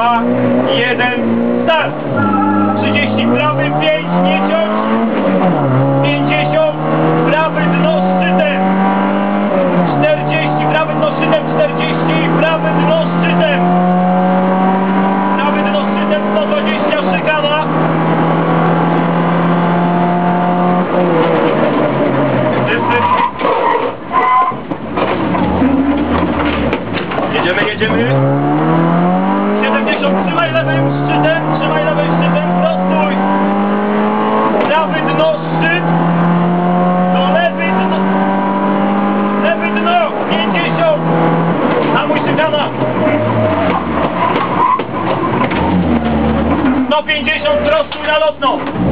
2, 1, start! 30 prawy, 5, nie ciąć! 50, prawy dno szczytem! 40, prawy dno szczytem, 40, prawy dno szczytem! Prawy dno szczytem, 120, szykana! Jedziemy, jedziemy! 150 wzrostu na lotną.